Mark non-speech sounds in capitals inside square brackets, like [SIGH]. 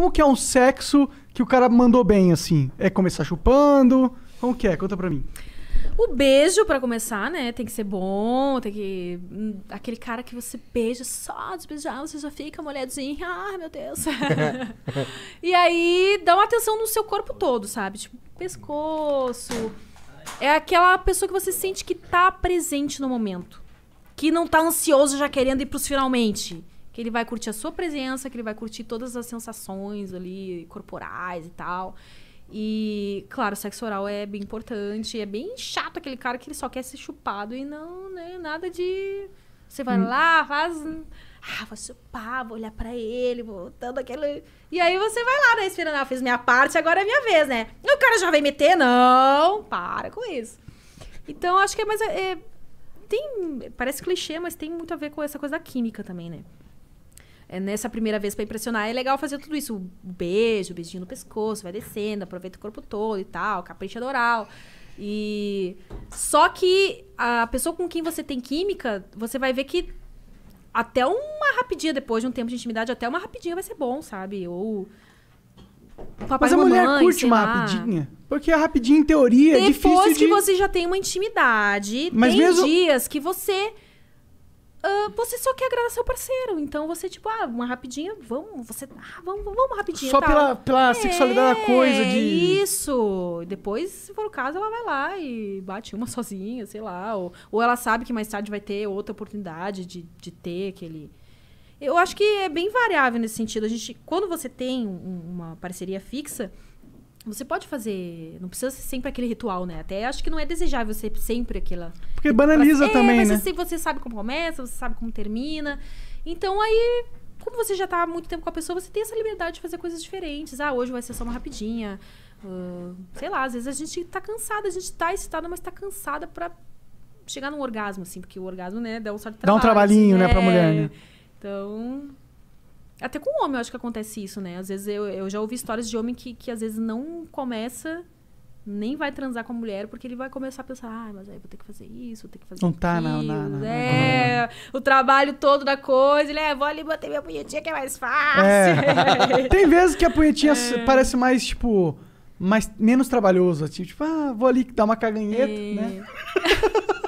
Como que é um sexo que o cara mandou bem, assim? É começar chupando? Como que é? Conta pra mim. O beijo, pra começar, né? Tem que ser bom, tem que. hum, Aquele cara que você beija só de beijar, você já fica molhadinha. Ai, meu Deus. [LAUGHS] [LAUGHS] e aí dá uma atenção no seu corpo todo, sabe? Tipo, pescoço. É aquela pessoa que você sente que tá presente no momento. Que não tá ansioso já querendo ir pros finalmente. Que ele vai curtir a sua presença, que ele vai curtir todas as sensações ali, corporais e tal. E, claro, sexo oral é bem importante. É bem chato aquele cara que ele só quer ser chupado e não, né, nada de. Você vai lá, faz. Ah, vou chupar, vou olhar pra ele, vou dando aquele. E aí você vai lá, né? Esperando, ah, fiz minha parte, agora é minha vez, né? E o cara já vem meter? Não, para com isso. Então, acho que é mais. é- tem. Parece clichê, mas tem muito a ver com essa coisa da química também, né? É, nessa primeira vez pra impressionar, é legal fazer tudo isso. O beijo, o beijinho no pescoço, vai descendo, aproveita o corpo todo e tal, capricha do oral. E só que a pessoa com quem você tem química, você vai ver que até uma rapidinha depois de um tempo de intimidade, até uma rapidinha vai ser bom, sabe? Ou papai Mas a mulher mamãe, curte uma lá. rapidinha. Porque a rapidinha, em teoria, é difícil Depois de... que você já tem uma intimidade, Mas tem mesmo- dias que você. Ah, você só quer agradar seu parceiro. Então você, tipo, ah, uma rapidinha, vamos, você. Ah, vamos, vamos rapidinho. Só tá? pela, pela sexualidade da coisa, É, de... Isso. Depois, se for o caso, ela vai lá e bate uma sozinha, sei lá. Ou, ou ela sabe que mais tarde vai ter outra oportunidade de, de ter aquele. Eu acho que é bem variável nesse sentido. A gente, quando você tem um- uma parceria fixa, você pode fazer. Não precisa ser sempre aquele ritual, né? Até acho que não é desejável ser sempre aquela. Porque banaliza É, também, mas né? Você, você sabe como começa, você sabe como termina. Então aí, como você já tá há muito tempo com a pessoa, você tem essa liberdade de fazer coisas diferentes. Ah, hoje vai ser só uma rapidinha. Ah, sei lá, às vezes a gente tá cansada, a gente tá excitada, mas tá cansada pra chegar num orgasmo, assim, porque o orgasmo, né, dá um certo Dá um trabalho, trabalhinho, assim, né, pra é. mulher, né? Então. Até com homem eu acho que acontece isso, né? Às vezes eu, eu já ouvi histórias de homem que, que às vezes não começa, nem vai transar com a mulher, porque ele vai começar a pensar, ah, mas aí vou ter que fazer isso, vou ter que fazer Não tá aquilo. na- na- É, o trabalho todo da coisa. Ele, é, vou ali bater minha punhetinha que é mais fácil. É. [LAUGHS] Tem vezes que a punhetinha É. parece mais, tipo, mais, menos trabalhoso. Tipo, tipo, ah, vou ali dar uma caganheta, É. né? [LAUGHS]